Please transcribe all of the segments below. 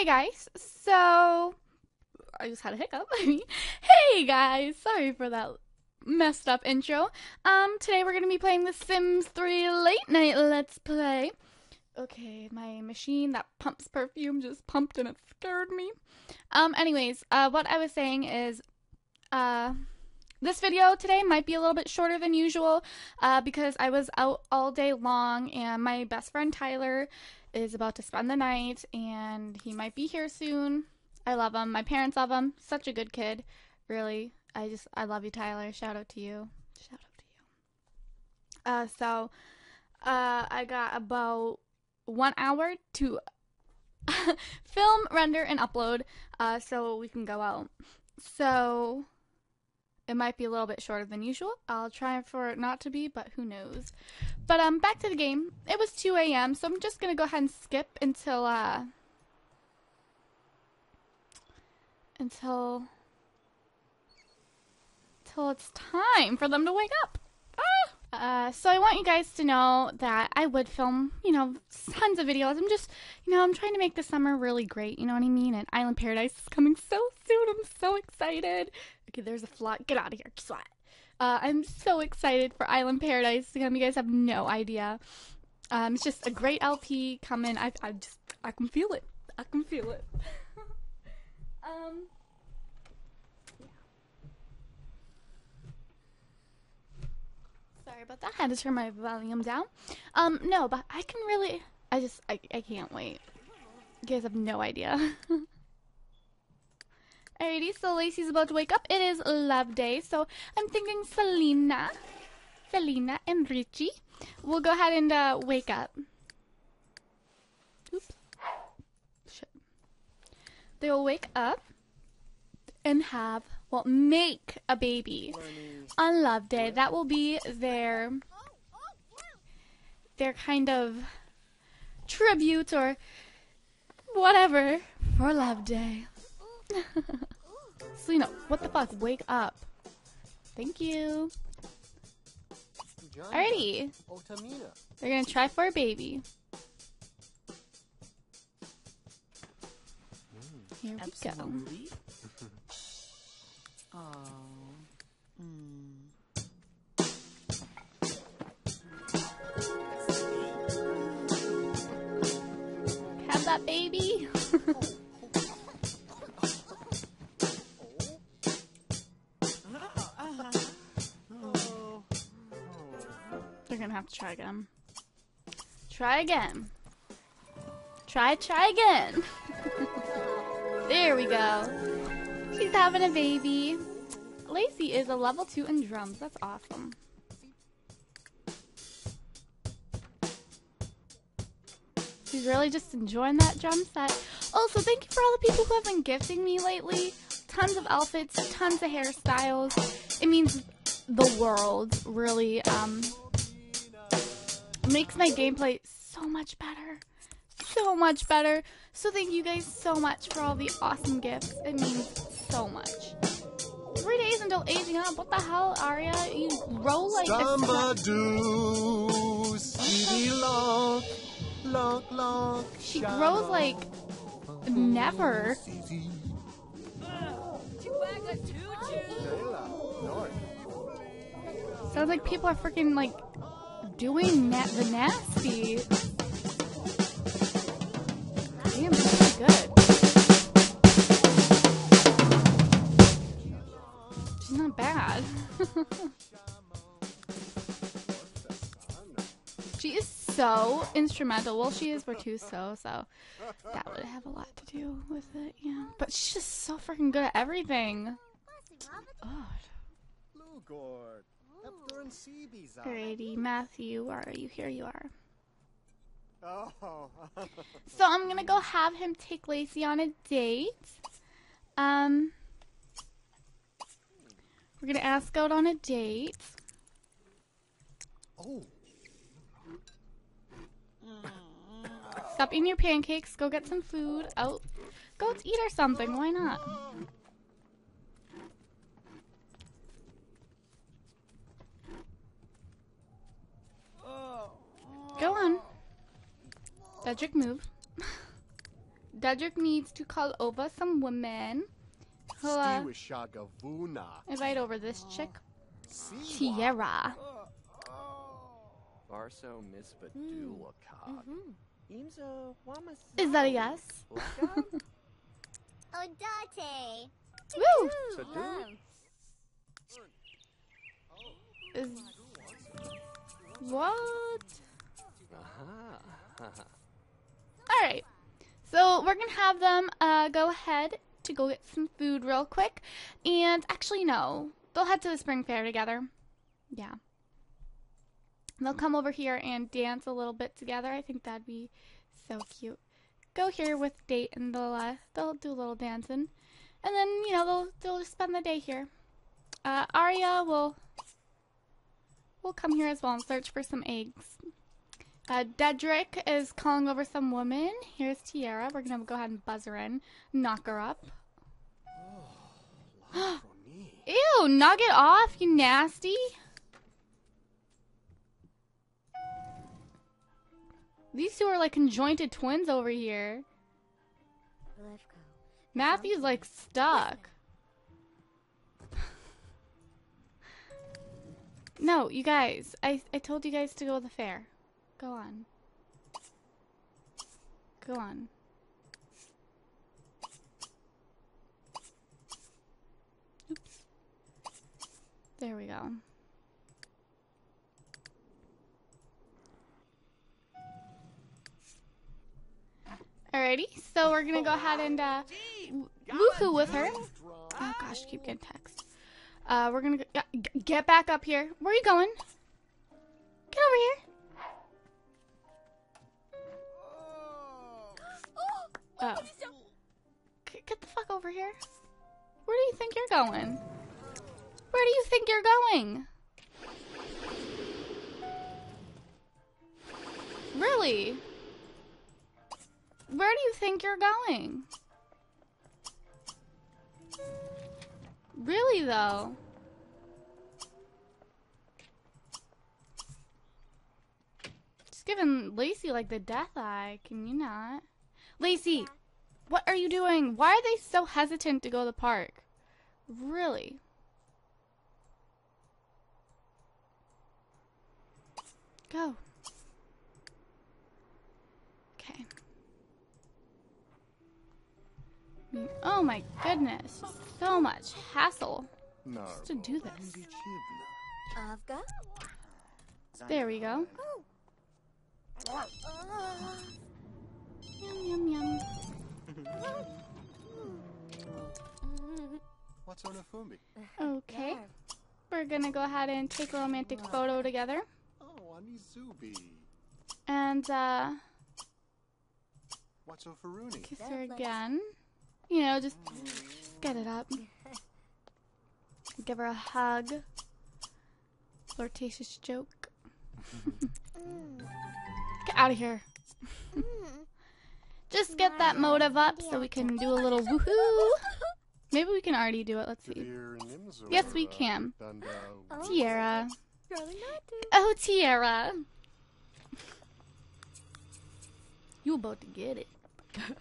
Hey guys, so I just had a hiccup. hey guys, sorry for that messed up intro. Um, today we're gonna be playing The Sims 3 Late Night Let's Play. Okay, my machine that pumps perfume just pumped and it scared me. Um, anyways, uh, what I was saying is, uh, this video today might be a little bit shorter than usual, uh, because I was out all day long and my best friend Tyler is about to spend the night and he might be here soon. I love him. My parents love him. Such a good kid. Really. I just I love you, Tyler. Shout out to you. Shout out to you. Uh so uh I got about one hour to film, render, and upload, uh, so we can go out. So it might be a little bit shorter than usual. I'll try for it not to be, but who knows. But um, back to the game. It was 2 a.m., so I'm just gonna go ahead and skip until uh until until it's time for them to wake up. Uh, so I want you guys to know that I would film, you know, tons of videos. I'm just, you know, I'm trying to make the summer really great. You know what I mean? And Island Paradise is coming so soon. I'm so excited. Okay, there's a flock. Get out of here, swat. Uh, I'm so excited for Island Paradise to come. You guys have no idea. Um, it's just a great LP coming. I, I just, I can feel it. I can feel it. um. Sorry about that. I had to turn my volume down. Um, no, but I can really. I just, I, I can't wait. You guys have no idea. Alrighty, so Lacey's about to wake up. It is love day, so I'm thinking Selena, Selena, and Richie will go ahead and uh, wake up. Oops. Shit. They will wake up and have, well, make a baby on Love Day. That will be their, their kind of tribute or whatever for Love Day. Selena, what the fuck? Wake up. Thank you. Alrighty. They're gonna try for a baby. Here we Absolutely. Oh. Mm. Have that baby. They're gonna have to try again. Try again. Try, try again. there we go. Having a baby. Lacey is a level 2 in drums. That's awesome. She's really just enjoying that drum set. Also, thank you for all the people who have been gifting me lately. Tons of outfits, tons of hairstyles. It means the world, really. Um, makes my gameplay so much better. So much better. So thank you guys so much for all the awesome gifts. It means so much. Three days until aging up. What the hell, Arya? You roll like Samba do, CD lock, lock, lock. She grows like never. Sounds like people are freaking like doing na- the nasty. Damn, that's good. She is so instrumental. Well, she is two so, so that would have a lot to do with it, yeah. But she's just so freaking good at everything. God. Lugord, Heptor and Seabees. Alrighty, Matthew, where are you? Here you are. Oh, So I'm gonna go have him take Lacey on a date. Um, we're gonna ask out on a date. oh, Stop eating your pancakes. Go get some food. Oh. Out. Go eat or something. Why not? Go on. Cedric, move. Dedrick needs to call over some women. He'll uh, invite over this chick, Tiara. Barso Misbadula Cog. Imza Is that a yes? Laka? Odate. Woo! So do Love. Is what? All right. So we're gonna have them uh, go ahead to go get some food real quick, and actually no, they'll head to the spring fair together. Yeah. They'll come over here and dance a little bit together. I think that'd be so cute. Go here with date, and they'll uh, they'll do a little dancing, and then you know they'll they'll just spend the day here. Uh, Arya will will come here as well and search for some eggs. Uh, Dedrick is calling over some woman. Here's Tiara. We're gonna go ahead and buzz her in, knock her up. Ew, knock it off, you nasty. These two are like conjointed twins over here. Matthew's like stuck. No, you guys. I, I told you guys to go to the fair. Go on. Go on. Oops. There we go. Alrighty, so we're gonna go ahead and uh, woohoo with her. Oh gosh, keep getting texts. Uh, we're gonna go, yeah, get back up here. Where are you going? Get over here. Oh. Get the fuck over here. Where do you think you're going? Where do you think you're going? Really? Where do you think you're going? Really though? Just giving Lacey like the death eye, can you not? Lacey, what are you doing? Why are they so hesitant to go to the park? Really? Go. Okay. Mm, oh my goodness. So much hassle just to do this. There we go. Yum, yum, yum. What's on a? Okay. We're gonna go ahead and take a romantic photo together. Anizubi. And, uh, What's on Faruni? kiss her again. You know, just get it up. Give her a hug. Flirtatious joke. get out of here. just get that motive up so we can do a little woohoo. Maybe we can already do it. Let's see. Yes, we can. and, Tiara. Really not to. Oh, Tiara. You about to get it.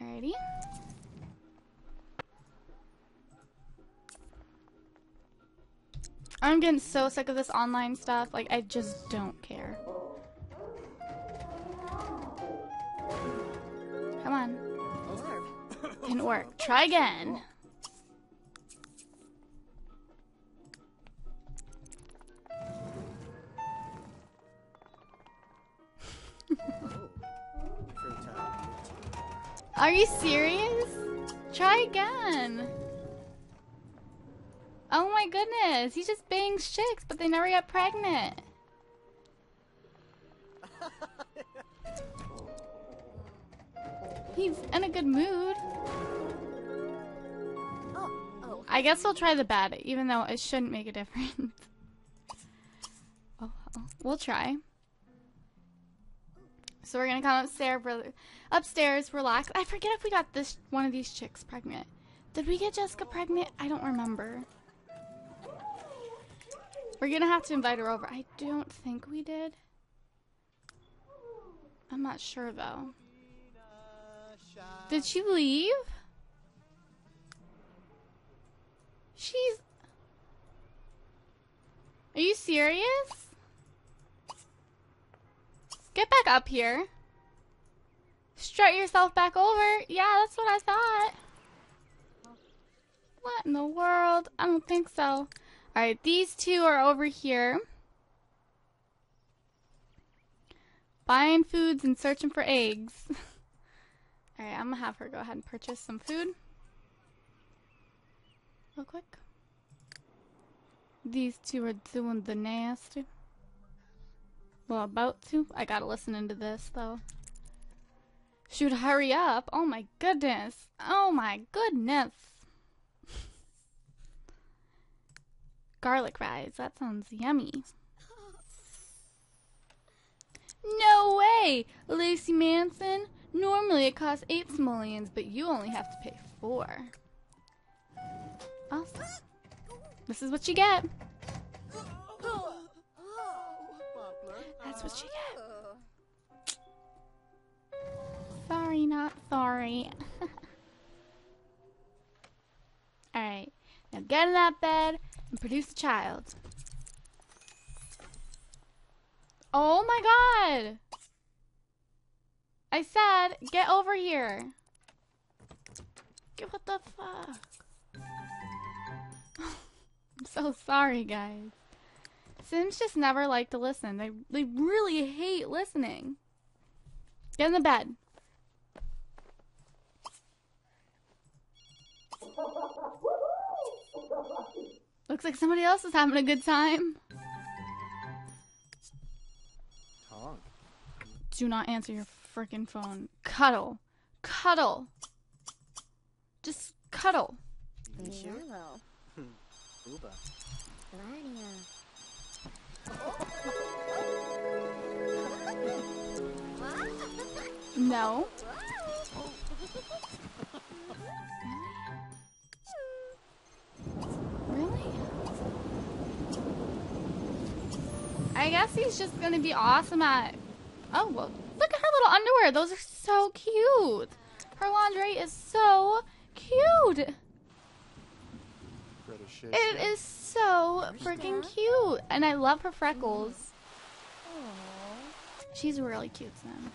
Alrighty. I'm getting so sick of this online stuff. Like, I just don't care. Come on. Didn't work. Try again. Are you serious? Try again. Oh my goodness, he just bangs chicks, but they never get pregnant. He's in a good mood. Oh, oh. I guess we'll try the bad, even though it shouldn't make a difference. oh, oh, we'll try. So we're gonna come upstairs, brother. Upstairs, relax. I forget if we got this one of these chicks pregnant. Did we get Jessica pregnant? I don't remember. We're gonna have to invite her over. I don't think we did. I'm not sure though. Did she leave? She's. Are you serious? Get back up here. Strut yourself back over. Yeah, that's what I thought. What in the world? I don't think so. Alright, these two are over here. Buying foods and searching for eggs. Alright, I'm gonna have her go ahead and purchase some food. Real quick. These two are doing the nasty. Well, about to. I gotta listen into this, though. Shoot, hurry up. Oh my goodness. Oh my goodness. Garlic fries. That sounds yummy. No way! Lacey Manson. Normally it costs eight simoleons, but you only have to pay four. Awesome. This is what you get. That's what you get. Oh. Sorry, not sorry. Alright. Now get in that bed and produce a child. Oh my god! I said, get over here. What the fuck? I'm so sorry, guys. Sims just never like to listen. They they really hate listening. Get in the bed. Looks like somebody else is having a good time. Honk. Do not answer your freaking phone. Cuddle. Cuddle. Just cuddle. You sure? Hello. Uba. Glania. No. Really? I guess he's just gonna be awesome at. Oh, well, look at her little underwear. Those are so cute. Her lingerie is so cute. Greta It is so freaking cute. And I love her freckles. She's really cute, Sam.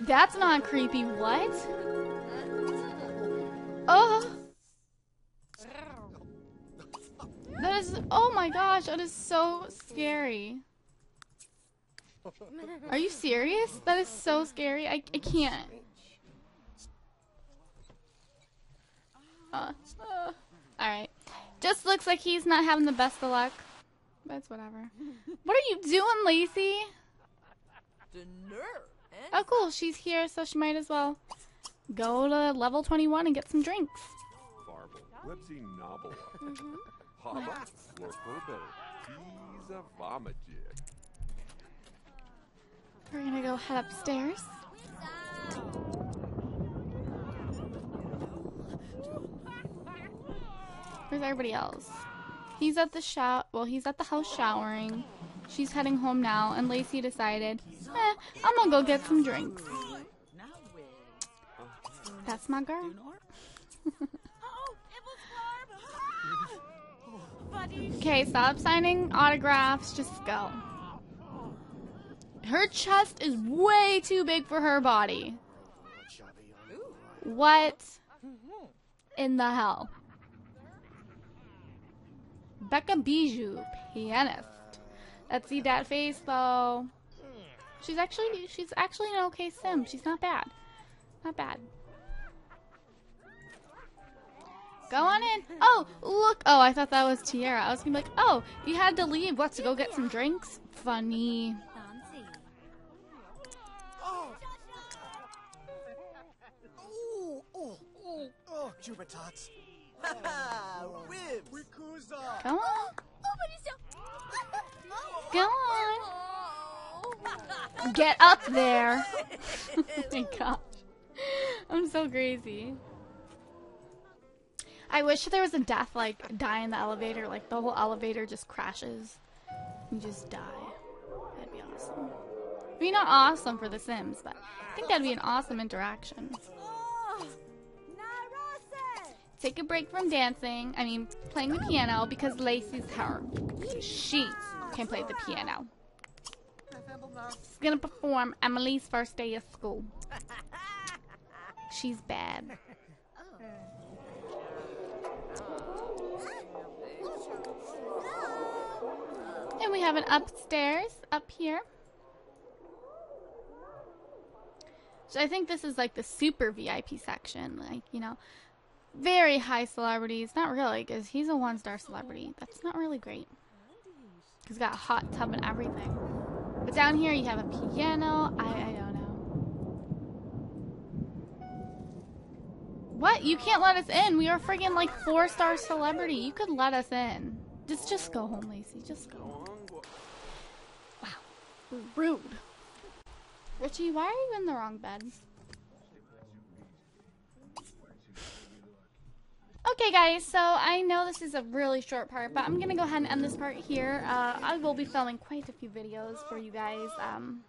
That's not creepy. What? Oh. That is. Oh my gosh, that is so scary. Are you serious? That is so scary. I, I can't. Uh, uh. Alright. Just looks like he's not having the best of luck. That's whatever. What are you doing, Lacey? Eh? Oh, cool. She's here, so she might as well go to level 21 and get some drinks. Varble, Websy Nobble, Haba, Lorpurbo, He's a Vomajig. We're gonna go head upstairs. Where's everybody else? He's at the shower. Well, he's at the house showering. She's heading home now, and Lacey decided, eh, I'm gonna go get some drinks. That's my girl. Okay, stop signing autographs. Just go. Her chest is way too big for her body. What in the hell? Becca Bijou, pianist. Let's see that face though. She's actually she's actually an okay sim. She's not bad. Not bad. Go on in. Oh, look. Oh, I thought that was Tiara. I was gonna be like, oh, you had to leave. What, to go get some drinks? Funny. Fancy. Oh, oh, oh, oh, oh Jubatots. Ha ha, Go on. Go on. Get up there. oh my gosh. I'm so crazy. I wish there was a death like die in the elevator, like the whole elevator just crashes. You just die. That'd be awesome. I mean, not awesome for The Sims, but I think that'd be an awesome interaction. Take a break from dancing, I mean, playing the piano, because Lacey's her. She can play the piano. She's gonna perform Emily's first day of school. She's bad. And we have an upstairs up here. So I think this is like the super VIP section. Like, you know, very high celebrities. Not really, because he's a one star celebrity. That's not really great. He's got a hot tub and everything. But down here you have a piano. I, I don't know. What? You can't let us in. We are friggin' like four star celebrity. You could let us in. Just just go home, Lacey. Just go. Wow. Rude. Richie, why are you in the wrong bed? Okay, guys, so I know this is a really short part, but I'm gonna go ahead and end this part here. Uh, I will be filming quite a few videos for you guys, um,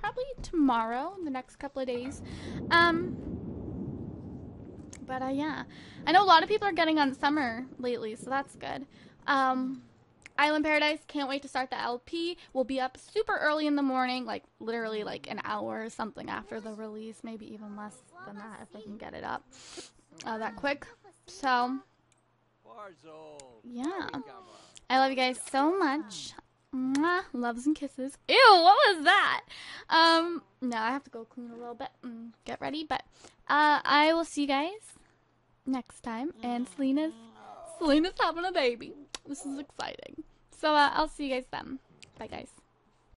probably tomorrow, in the next couple of days. Um, but uh, yeah, I know a lot of people are getting on summer lately, so that's good. Um, Island Paradise, can't wait to start the LP. We'll be up super early in the morning, like literally like an hour or something after the release, maybe even less than that if they can get it up uh, that quick. So, yeah. I love you guys so much. Mwah, loves and kisses. Ew, what was that? Um, now I have to go clean a little bit and get ready, but uh, I will see you guys next time. And Selena's Selena's having a baby. This is exciting. So uh, I'll see you guys then. Bye, guys.